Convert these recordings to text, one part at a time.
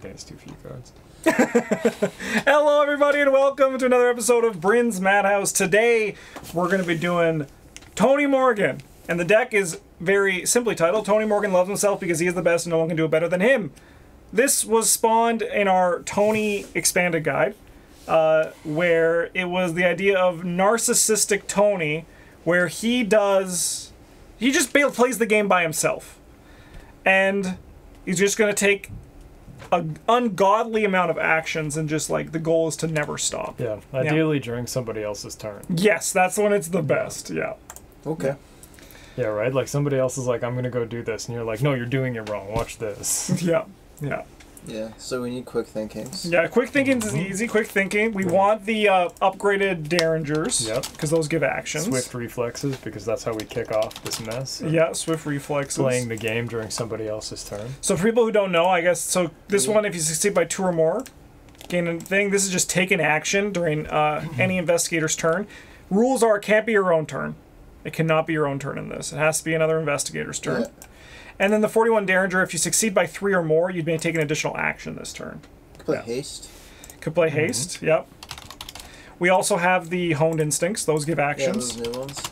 contains two few cards. Hello, everybody, and welcome to another episode of Bryn's Madhouse. Today, we're going to be doing Tony Morgan, and the deck is very simply titled Tony Morgan Loves Himself because he is the best and no one can do it better than him. This was spawned in our Tony expanded guide, uh, where it was the idea of narcissistic Tony, where he does. He just plays the game by himself. And he's just going to take an ungodly amount of actions and just like the goal is to never stop. Yeah, ideally during somebody else's turn. Yes, that's when it's the best. Yeah. Okay. Yeah, right? Like somebody else is like, I'm gonna go do this, and you're like, no, you're doing it wrong. Watch this. Yeah. Yeah. Yeah. So we need quick thinkings. Yeah, quick thinking is easy. Quick thinking. We want the uh, upgraded Derringers. Yep. Because those give actions. Swift reflexes, because that's how we kick off this mess. Yeah, swift reflexes. Playing the game during somebody else's turn. So for people who don't know, I guess so. This Yeah. one, if you succeed by two or more, gain a thing. This is just take an action during uh, any investigator's turn. Rules are it can't be your own turn. It cannot be your own turn in this. It has to be another investigator's turn. Yeah. And then the 41 Derringer, if you succeed by three or more, you may take an additional action this turn. Could play Yeah. haste. Could play haste. Yep. We also have the honed instincts. Those give actions. Yeah, actions. those new ones.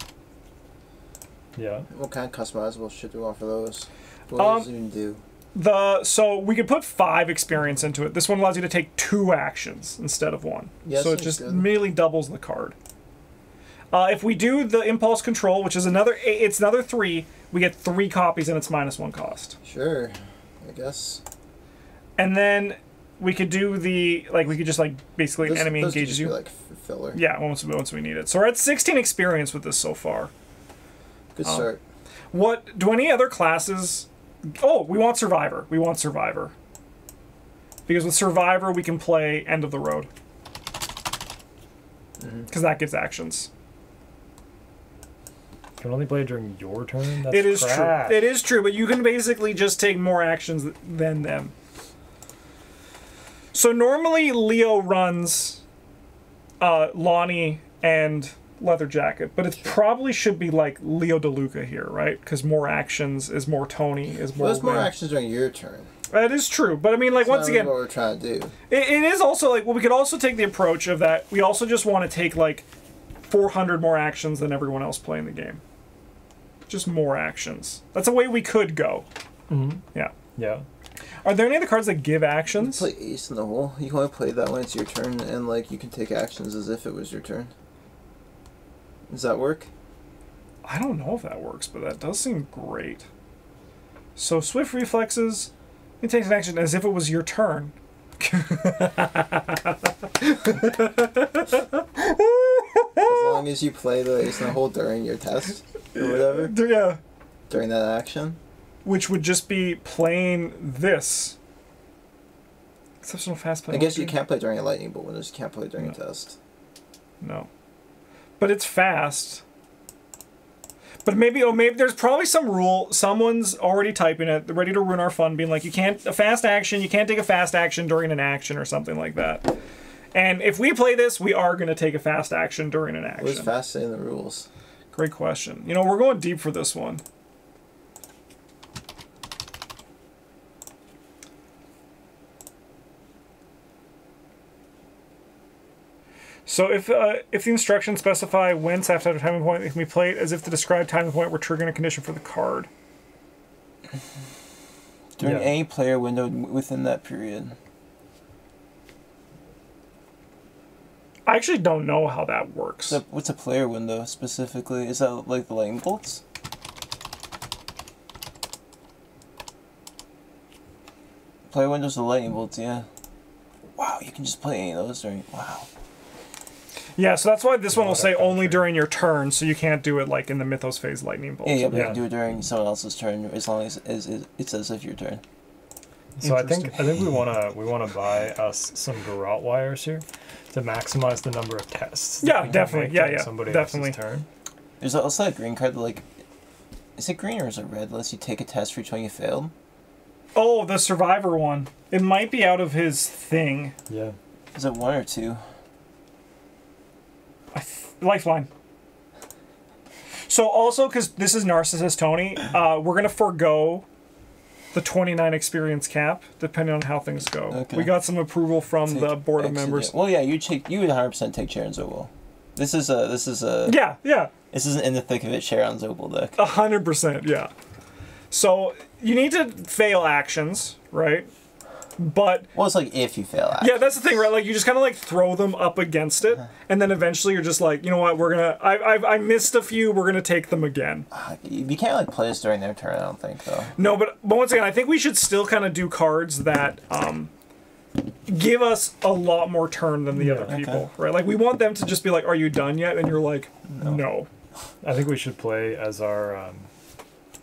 Yeah. What kind of customizable shit do we want for those? What Um, does it even do? the so we could put five experience into it. This one allows you to take two actions instead of one. Yeah, so it just good. merely doubles the card. Uh, if we do the impulse control, which is another, it's another three. We get three copies and it's minus one cost. Sure. I guess. And then we could do the like we could just like basically Those- enemy those engages just be you. like filler. yeah, once we once we need it. So we're at 16 experience with this so far. Good um, start. What do any other classes? Oh, we want Survivor. We want Survivor. Because with Survivor, we can play End of the Road. Mm-hmm. Because that gives actions. You can only play during your turn? That's it is crap. true. It is true, but you can basically just take more actions than them. So normally Leo runs uh, Lonnie and Leather Jacket, but it probably should be like Leo DeLuca here, right? Because more actions is more Tony, is more. Well, there's more win. actions during your turn. That is true, but I mean, like That's once again, what we're trying to do. it, it is also like well, we could also take the approach of that. We also just want to take like 400 more actions than everyone else playing the game. Just more actions. That's a way we could go. Mhm. Yeah. Yeah. Are there any other cards that give You actions? play ace in the hole. You can only play that when it's your turn, and like you can take actions as if it was your turn. Does that work? I don't know if that works, but that does seem great. So swift reflexes. You takes an action as if it was your turn. As long as you play the ace in the hole during your test or whatever, Yeah. during that action. Which would just be playing this. Exceptional fast play. I guess you can't play during a lightning bolt windows. You can't play during No. a test. No. But it's fast. But maybe oh maybe there's probably some rule someone's already typing it, ready to ruin our fun, being like you can't a fast action, you can't take a fast action during an action or something like that. And if we play this, we are gonna take a fast action during an action. fast say in the rules? Great question. You know, we're going deep for this one. So if uh, if the instructions specify when after a timing point, it can be played as if the described timing point were triggering a condition for the card. During Yeah. any player window within that period. I actually don't know how that works. So what's a player window specifically? Is that like the lightning bolts? Player windows the lightning bolts, yeah. Wow, you can just play any of those during. Wow. Yeah, so that's why this one will say only during your turn, so you can't do it like in the Mythos phase lightning bolt. Yeah, yeah, but you can do it during someone else's turn as long as, as, as it's as if your turn. So I think I think we wanna we wanna buy us some garrote wires here to maximize the number of tests. Yeah, definitely. Yeah, yeah, Somebody definitely. else's turn. There's also a green card that like. Is it green or is it red? Unless you take a test for each one you failed. Oh, the survivor one. It might be out of his thing. Yeah. Is it one or two? I th- Lifeline. So also, because this is Narcissist Tony, uh, we're gonna forego the 29 experience cap, depending on how things go. Okay. We got some approval from the board of members. Well, yeah, you take you would 100 percent take Sharon Zobel. This is a this is a Yeah, yeah. this is an in the thick of it Sharon Zobel deck. A hundred percent, yeah. So you need to fail actions, right? But Well, it's like if you fail at. yeah, that's the thing, right? Like you just kind of like throw them up against it, and then eventually you're just like, you know what? We're gonna. I I've, I missed a few. We're gonna take them again. You can't like play this during their turn. I don't think though. No, but but once again, I think we should still kind of do cards that um give us a lot more turn than the other okay. people, right? Like we want them to just be like, "Are you done yet?" And you're like, "No." I think we should play as our um,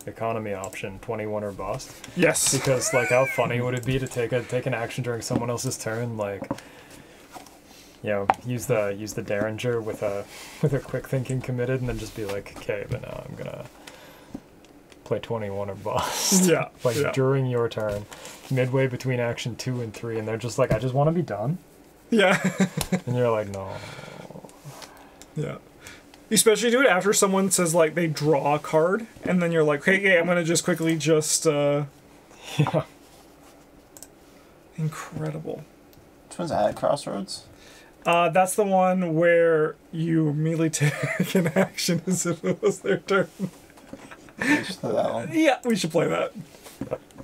economy option 21 or bust Yes. because like how funny would it be to take a take an action during someone else's turn like you know use the use the derringer with a with a quick thinking committed and then just be like okay but now i'm gonna play 21 or bust Yeah. like yeah. during your turn midway between action two and three and they're just like i just want to be done Yeah. and you're like no Yeah. Especially do it after someone says like they draw a card, and then you're like, hey, hey, I'm gonna just quickly just uh yeah incredible. Which one's that? Crossroads. Uh that's the one where you immediately take an action as if it was their turn. We should play that one. Yeah, we should play that.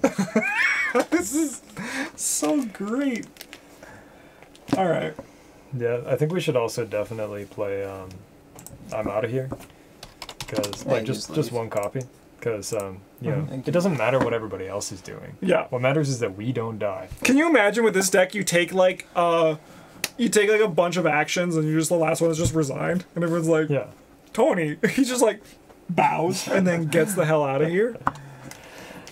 this is so great. Alright. Yeah, I think we should also definitely play. Um, I'm out of here because Yeah, like just just just one copy because um, you know Mhm. Thank it doesn't matter what everybody else is doing. Yeah. What matters is that we don't die. Can you imagine with this deck you take like uh you take like a bunch of actions and you're just the last one is just resigned and everyone's like Yeah. Tony he just like bows and then gets the hell out of here.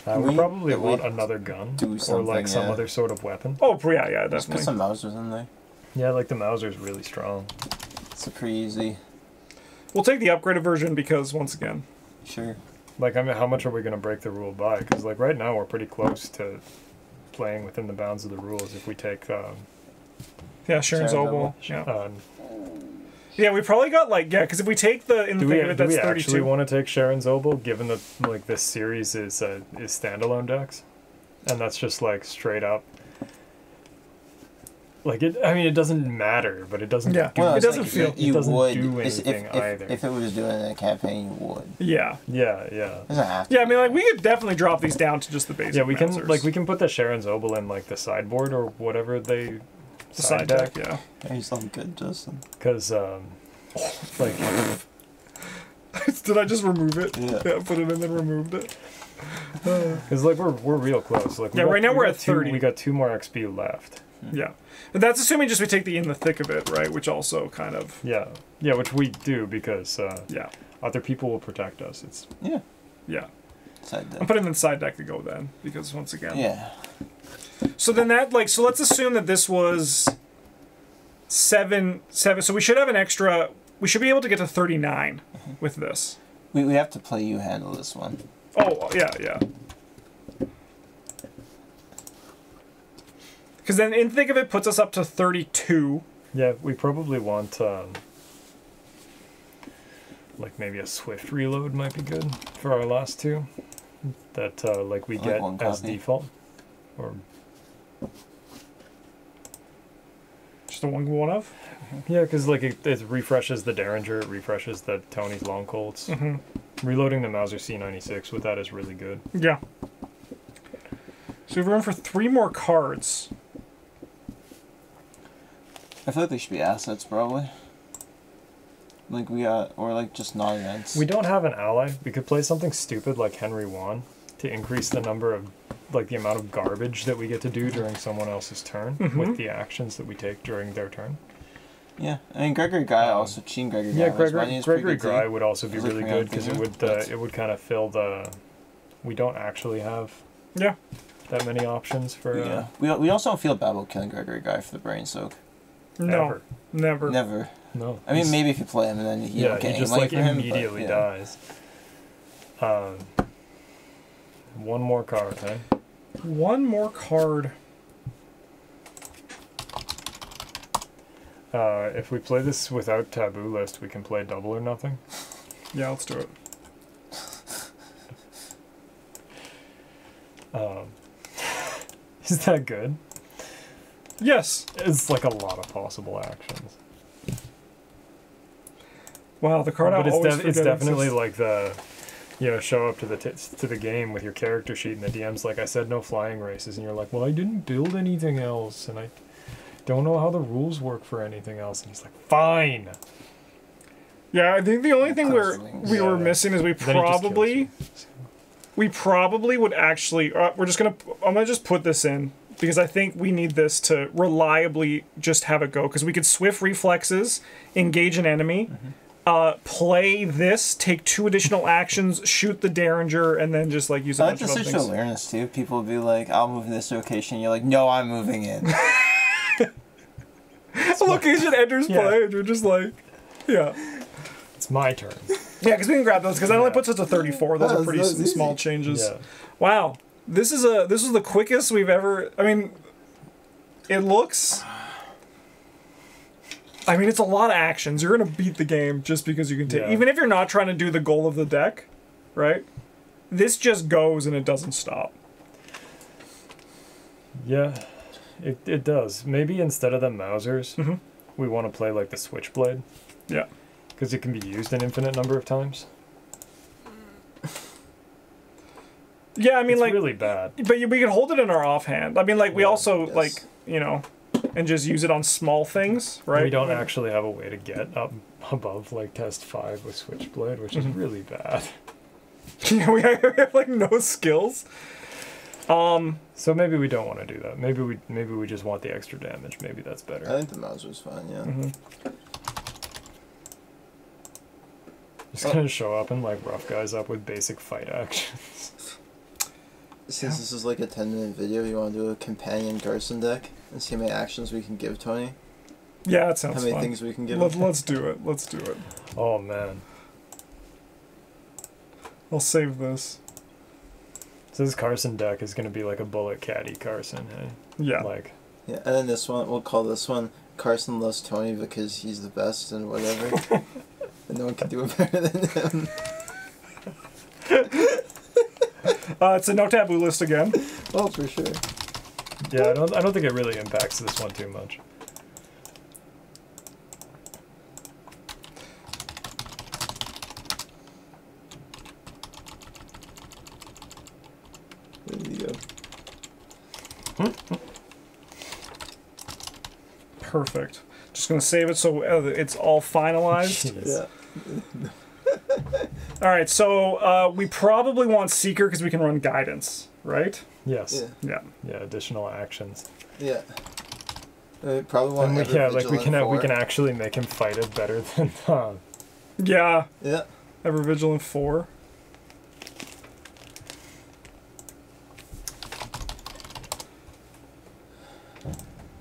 Uh, we, We- probably we want another gun do or like some yeah. other sort of weapon. Oh yeah, yeah, Just put some Mausers in there. Yeah, like the Mauser's really strong. It's a pretty easy. We'll take the upgraded version because once again, Sure. Like I mean, how much are we gonna break the rule by? Because like right now we're pretty close to playing within the bounds of the rules if we take. Um, yeah, Sharon's Sharon Oval. Zobel. Yeah, uh, yeah, we probably got like yeah, because if we take the in the do we, thing of it, do that's we actually want to take Sharon Zobel, given that like this series is uh, is standalone decks, and that's just like straight up. Like it, I mean, it doesn't matter, but it doesn't. Yeah. do Well, it doesn't like, feel- You it doesn't would do is- anything if, if, either. if it was doing a campaign, you would. Yeah, yeah, yeah, It doesn't have to. yeah. I mean, like we could definitely drop these down to just the basic. yeah. We can Mausers. like we can put the Sharon Zobel in like the sideboard or whatever they the side deck. Yeah. Yeah, He's looking good, Justin. because um, like Did I just remove it? Yeah. yeah put it in and removed it. because like we're we're real close. Like we Yeah, got- right now we we're at two, 30. We got two more XP left. Yeah, and that's assuming just we take the in the thick of it, right? Which also kind of Yeah, yeah, which we do because uh, yeah, other people will protect us. It's Yeah. yeah. Side I'm putting in the side deck to go then because once again. Yeah. So then that like so let's assume that this was seven seven. So we should have an extra. We should be able to get to thirty with this. We, we have to play you handle this one. Oh yeah yeah. Because then in think of it puts us up to thirty two. yeah. We probably want um, like maybe a swift reload might be good for our last two. That uh, like we I get one as default, or Just the one one of. yeah, because like it, it refreshes the Derringer, it refreshes the Tony's Long Colts. hmm Reloading the Mauser C96 with that is really good. Yeah. So we have room for three more cards. I feel like they should be assets, probably. Like we got, or like just non-events. We don't have an ally. We could play something stupid like Henry Wan to increase the number of, like the amount of garbage that we get to do during someone else's turn Mhm. with the actions that we take during their turn. Yeah, I mean Gregory Gry Um, also Sheen Gregory Gry. Yeah, was Gregory, money is pretty Gregory good too. Would also be really good because it would uh, it would kind of fill the. We don't actually have Yeah. that many options for Yeah, uh, we we also don't feel bad about killing Gregory Gry for the brain soak. No, ever. never. Never. No, I mean, maybe if you play him and then you yeah, don't get he just like for him, but, immediately yeah. dies. Um, one more card, eh? One more card. Uh, if we play this without taboo list, we can play double or nothing. Yeah, let's do it. Um, is that good? Yes. It's like a lot of possible actions. Wow, the card but out it's, always def- it's definitely exists. like the, you know, show up to the t- to the game with your character sheet, and the DM's like, I said no flying races, and you're like, well, I didn't build anything else, and I don't know how the rules work for anything else, and he's like, fine. Yeah, I think the only thing we're Puzzling. we were missing is we Then he just kills probably we probably would actually uh, we're just gonna i'm gonna just put this in because i think we need this to reliably just have it go because we could swift reflexes engage an enemy Mm-hmm. uh, play this take two additional actions shoot the derringer and then just like use a I like bunch the of other things awareness too. People will be like, "I'll move in this location." You're like, "No, I'm moving in." location enters Yeah. play and you're just like yeah It's my turn. yeah because we can grab those because that only puts us to 34 those are pretty that's s- easy. small changes Yeah. Wow, this is a this is the quickest we've ever. I mean, it looks. I mean, it's a lot of actions. You're gonna beat the game just because you can take. Yeah. Even if you're not trying to do the goal of the deck, right? This just goes and it doesn't stop. Yeah, it, it does. Maybe instead of the Mausers, Mhm. we want to play like the Switchblade. Yeah. Because it can be used an infinite number of times. Yeah, I mean, it's like, really bad. but we can hold it in our offhand. I mean, like, we Yeah, also yes. like you know, and just use it on small things, right? We don't Like- actually have a way to get up above like test five with Switchblade, which is Mhm. really bad. Yeah, we have, we have like no skills. Um. So maybe we don't want to do that. Maybe we maybe we just want the extra damage. Maybe that's better. I think the mouse was fine. Yeah. mhm. Just gonna show up and like rough guys up with basic fight actions. Since this is like a ten minute video, you want to do a companion Carson deck and see how many actions we can give Tony. Yeah, that sounds How many fun. things we can give Let, him. let's do it. Let's do it. Oh man. I'll save this. So this Carson deck is gonna be like a bullet caddy Carson, hey? Yeah. Like Yeah, and then this one we'll call this one Carson loves Tony because he's the best and whatever. and no one can do it better than him. Uh, it's a no taboo list again. Oh, for sure. yeah, I don't I don't think it really impacts this one too much. There you go. Perfect. Just gonna save it so uh, it's all finalized. Yeah. All right. So uh, we probably want seeker because we can run guidance, right? Yes. Yeah. Yeah. Yeah, additional actions. Yeah. Uh, probably want And we, yeah, like we can uh, we can actually make him fight it better than uh, Yeah. Yeah. Ever vigilant four.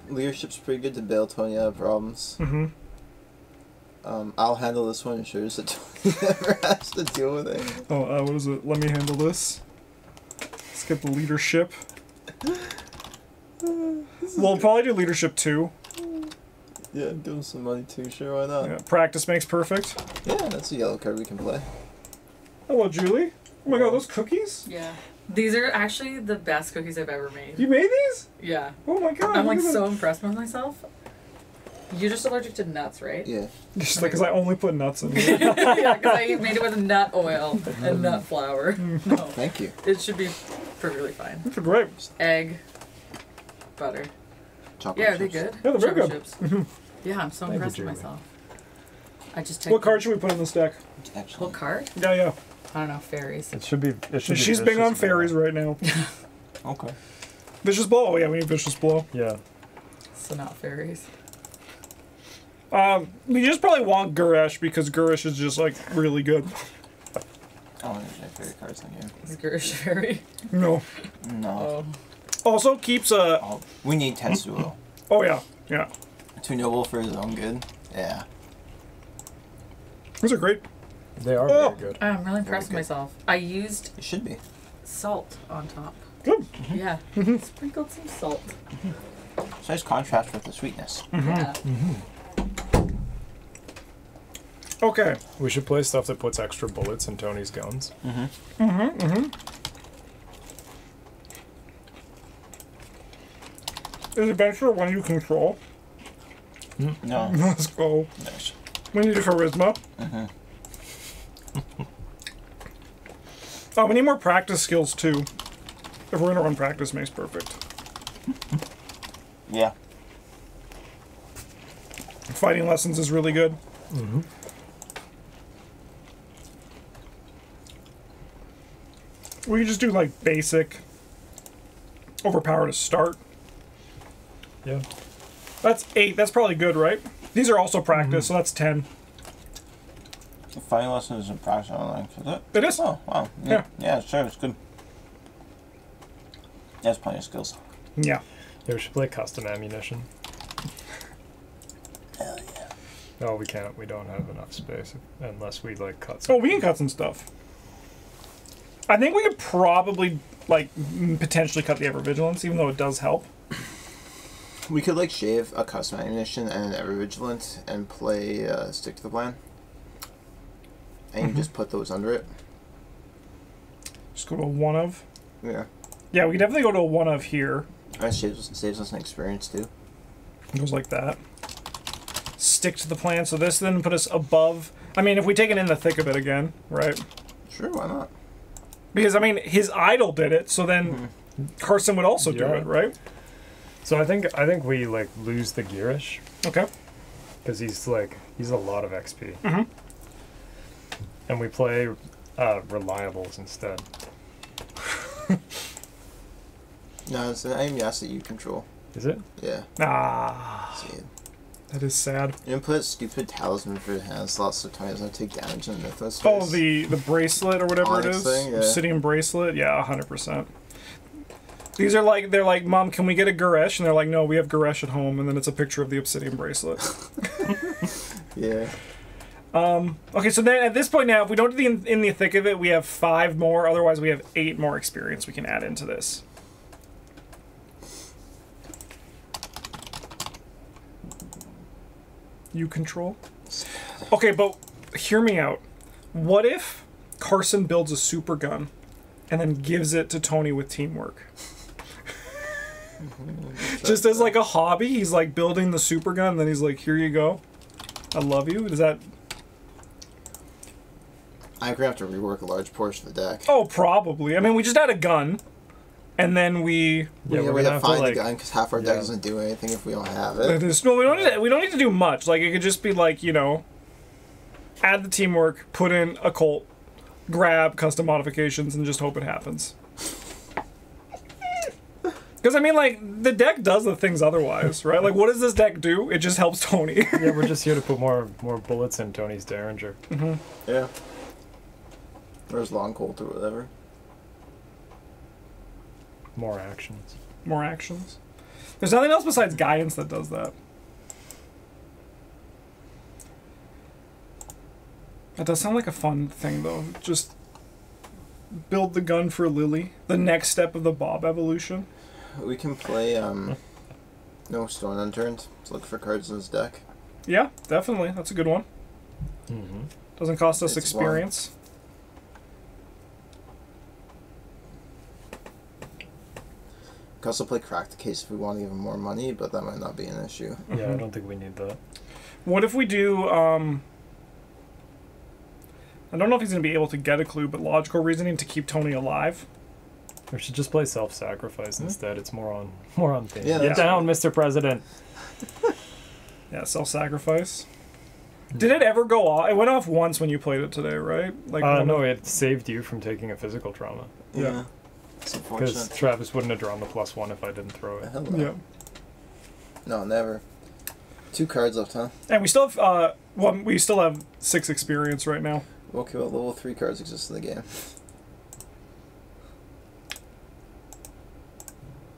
Leadership's pretty good to bail Tony out of problems. Mm-hmm. Um, I'll handle this one, ensure so Tony never has to deal with it. Oh, uh, what is it? Let me handle this. Let's get the leadership. We'll probably do leadership too. Yeah, give him some money too. Sure, why not? Yeah, practice makes perfect. Yeah, that's a yellow card we can play. Hello, Julie. Oh my god, those cookies? Yeah. These are actually the best cookies I've ever made. You made these? Yeah. Oh my god. I'm like look so impressed with myself. You're just allergic to nuts, right? Yeah. Just like, because I only put nuts in it. yeah, because I made it with nut oil and mm. nut flour. Mm. No, Thank you. it should be perfectly fine. They're great. Egg, butter. Chocolate Yeah, are they chips. good? Yeah, they're very Chocolate good. chips. Mm-hmm. yeah, I'm so Thank you, impressed with myself. I just checked. What card should we put in this deck? Actually, What card? Yeah, yeah. I don't know. Fairies. it should be it should be She's big vicious on blow. fairies right now. Okay. Vicious blow. Oh, yeah, we need vicious blow. Yeah. So not fairies. Um, we just probably want Gurish because Gurish is just like really good. Oh, there's my favorite cards on here. Is Gurish fairy? No. No. Oh. Also keeps a. Oh, we need Tetsuo. Oh yeah, yeah. Too noble for his own good. Yeah. Those are great. They are Oh. very good. I'm really impressed with myself. I used It should be. salt on top. Good. Mm-hmm. Yeah. Mm-hmm. Sprinkled some salt. It's nice contrast with the sweetness. Yeah. Mm-hmm. Okay. We should play stuff that puts extra bullets in Tony's guns. Mm-hmm. Mm-hmm. Mm-hmm. Is adventure one you control? No. Let's go. Nice. We need a charisma. Mm-hmm. oh, we need more practice skills too. If we're gonna run practice, makes perfect. Yeah. Fighting lessons is really good. Mm-hmm. We could just do like basic overpower to start. Yeah. That's eight. That's probably good, right? These are also practice, mm-hmm. so that's ten. The fighting lesson is in practice online, is it? It is. Oh, wow. Yeah. Yeah, yeah sure, it's good. That's plenty of skills. Yeah. Yeah, we should play custom ammunition. Hell yeah. No, we can't. We don't have enough space unless we like cut. Some. Oh, we can cut some stuff. I think we could probably like potentially cut the ever vigilance, even though it does help. We could like shave a custom ammunition and an ever vigilant and play uh, stick to the plan. And Mm-hmm. just put those under it. Just go to a one of. Yeah. Yeah, we could definitely go to a one of here. That saves, saves us an experience too. It goes like that. Stick to the plan. So this then put us above. I mean, if we take it in the thick of it again, right? Sure, why not? Because I mean, his idol did it, so then Carson would also do Yeah. it, right? So I think I think we like lose the gearish Okay. because he's like he's a lot of XP. Mhm. And we play uh, reliables instead. No, it's an aim yes that you control. Is it? Yeah. Ah, See it. That is sad. You can put stupid talisman for the hand slots so Tony doesn't take damage in Mythos. Oh, the the bracelet or whatever it is, thing, yeah. obsidian bracelet. Yeah, hundred percent. These are like they're like, Mom, can we get a Garesh? And they're like, No, we have Garesh at home. And then it's a picture of the obsidian bracelet. Yeah. Um, okay, so then at this point now, if we don't do the in, in the thick of it, we have five more. Otherwise, we have eight more experience we can add into this. You control. Okay, but hear me out. What if Carson builds a super gun and then gives it to Tony with teamwork? Mm-hmm. Just as like a hobby, he's like building the super gun, and then he's like, "Here you go, I love you." Does that? I'm gonna have to rework a large portion of the deck. Oh, probably. I mean, we just had a gun, and then we. Yeah, we we're gotta gonna have to, find like- the gun because half our deck yeah. doesn't do anything if we don't have it. there's- No, we don't need. To, we don't need to do much. Like it could just be like you know, add the teamwork, put in a cult, grab custom modifications, and just hope it happens. Because I mean, like the deck does the things otherwise, right? Like, what does this deck do? It just helps Tony. Yeah, we're just here to put more more bullets in Tony's Derringer. Mm -hmm. Yeah. There's long colt or whatever. More actions. More actions. There's nothing else besides guidance that does that. That does sound like a fun thing, though. Just build the gun for Lily. The next step of the Bob evolution. We can play um no stone unturned. Let's look for cards in his deck. Yeah, definitely. That's a good one. Mm-hmm. Doesn't cost us It's experience. We can also play crack the case if we want even more money, but that might not be an issue. Yeah, I Mhm. don't think we need that. What if we do, um... I don't know if he's going to be able to get a clue, but logical reasoning to keep Tony alive. We should just play self-sacrifice instead. It's more on more on theme. Yeah, Get that's- down, Mr. President. Yeah, self-sacrifice. Did it ever go off? It went off once when you played it today, right? Like Uh, one no, of- it saved you from taking a physical trauma Yeah. It's because. Travis wouldn't have drawn the plus one if I didn't throw it. Hell no. Yeah. No, never. Two cards left, huh? And we still have uh one we still have six experience right now. Okay, well, level three cards exist in the game.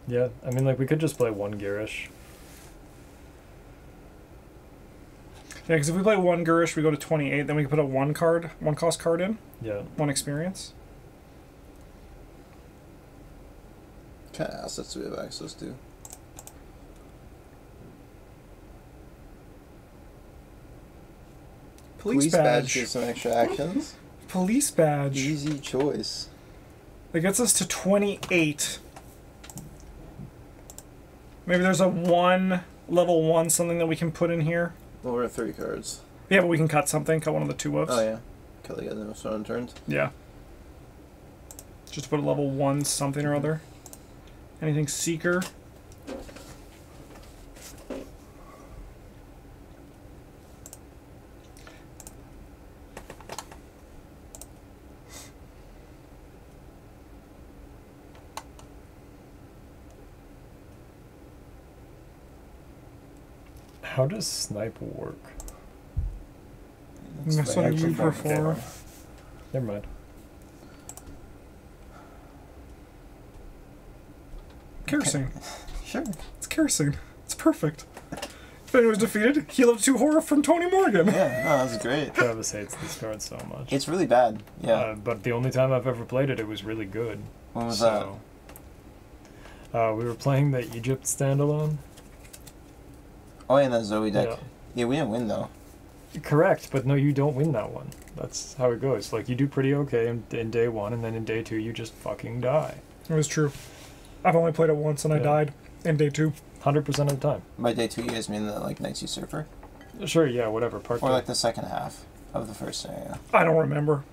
Yeah, I mean, like we could just play one Garish. Yeah, because if we play one Gurish, we go to twenty eight, then we can put a one card, one cost card in, Yeah, one experience. Kind of assets do we have access to? Police, badge. gives some extra actions. Police badge. Easy choice. That gets us to twenty eight. Maybe there's a one level one something that we can put in here. Well, we're at three cards. Yeah, but we can cut something. Cut one of the two ofs. Oh yeah. Kelly got no stone turned. Yeah. Just put a level one something or other. Anything seeker. How does snipe work? That's what actually you fun. prefer. Never mind. Kerosene. Sure. It's kerosene. It's perfect. If anyone's defeated, heal up two horror from Tony Morgan. Yeah, no, that's great. Travis hates this card so much. It's really bad. Yeah. Uh, but the only time I've ever played it, it was really good. when was that? so, uh, we were playing the Egypt standalone. Oh, yeah, that Zoe deck. Yeah. Yeah. we didn't win though. Correct, but no, you don't win that one. That's how it goes. Like you do pretty okay in, in day one, and then in day two, you just fucking die. It was true. I've only played it once and I Yeah. died in day two. Hundred percent of the time. By day two, you guys mean the like Night's Usurper? Sure, yeah, whatever. Part or two. like the second half of the first area. I don't remember.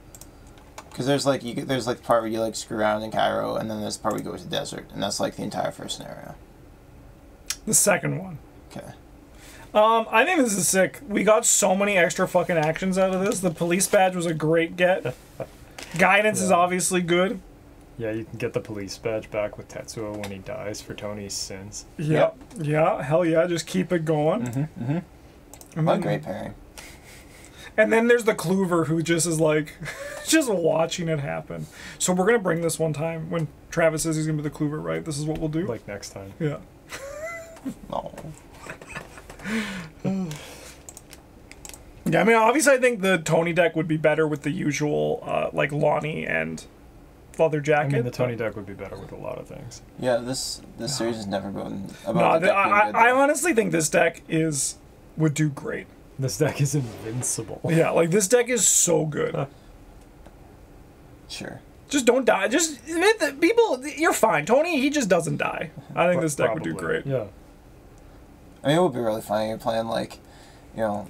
Because there's like you get- there's like the part where you like screw around in Cairo, and then there's the part where you go to the desert, and that's like the entire first scenario. The second one. Okay. Um, I think this is sick. We got so many extra fucking actions out of this. The police badge was a great get. Guidance is obviously good. Yeah, you can get the police badge back with Tetsuo when he dies for Tony's sins. Yeah. Yeah, hell yeah, just keep it going. Mm-hmm. Mm-hmm. And What a then, great pairing. and then there's the Clover who just is like just watching it happen. So we're gonna bring this one time when Travis says he's gonna be the Clover, right? This is what we'll do. Like next time. yeah. Oh. Yeah, I mean, obviously, I think the Tony deck would be better with the usual, uh, like Lonnie and leather I jacket. mean, the Tony deck would be better with a lot of things. Yeah, this this series has never been about No, the the, deck I, being I, good, I though. honestly think this deck is would do great. This deck is invincible. Yeah, like this deck is so good. Sure. Just don't die. Just admit that people, you're fine. Tony, he just doesn't die. I think this deck would do great. Yeah. I mean, it would be really funny. You're playing like, you know,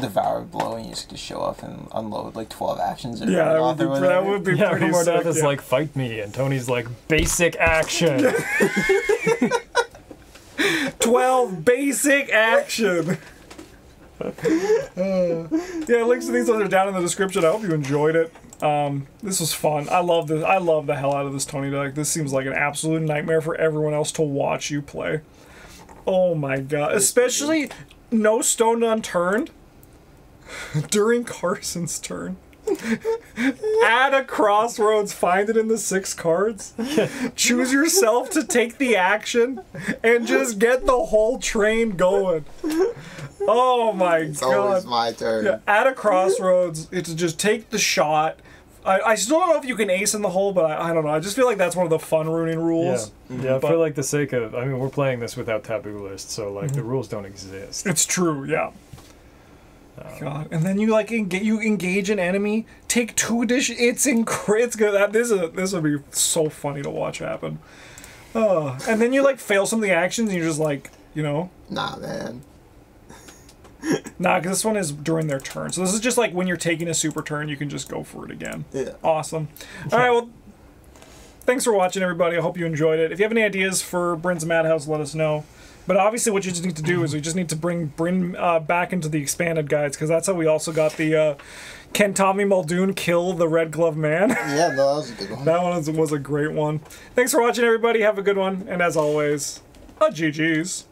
Devourer Below, and you just get to show up and unload like 12 actions. Or Yeah, that would be, that would be Yeah, pretty Mordath sick. is yeah. like, fight me, and Tony's like, basic action. 12 basic action. Uh, yeah, links to these ones are down in the description. I hope you enjoyed it. Um, this was fun. I love this. I love the hell out of this Tony deck. This seems like an absolute nightmare for everyone else to watch you play. Oh my god! Especially no stone unturned during Carson's turn. at a crossroads, find it in the six cards. Choose yourself to take the action and just get the whole train going. Oh my It's god. always my turn. Yeah, at a crossroads, it's just take the shot. I, I still don't know if you can ace in the hole, but I, I don't know. I just feel like that's one of the fun ruining rules. Yeah, yeah But- for like the sake of, I mean, we're playing this without taboo list, so like the mhm. rules don't exist. It's true, yeah. Um, God, and then you like enga- you engage an enemy, take two addition. It's incre- It's good. That this is this would be so funny to watch happen. Uh, and then you like fail some of the actions, and you're just like, you know, Nah, man. nah, because this one is during their turn. So this is just like when you're taking a super turn, you can just go for it again. Yeah. Awesome. All right, well, thanks for watching, everybody. I hope you enjoyed it. If you have any ideas for Bryn's Madhouse, let us know. But obviously, what you just need to do is we just need to bring Bryn uh, back into the expanded guides because that's how we also got the uh, Can Tommy Muldoon kill the Red Glove Man? Yeah, no, that was a good one. that one was, was a great one. Thanks for watching, everybody. Have a good one. And as always, a GG's.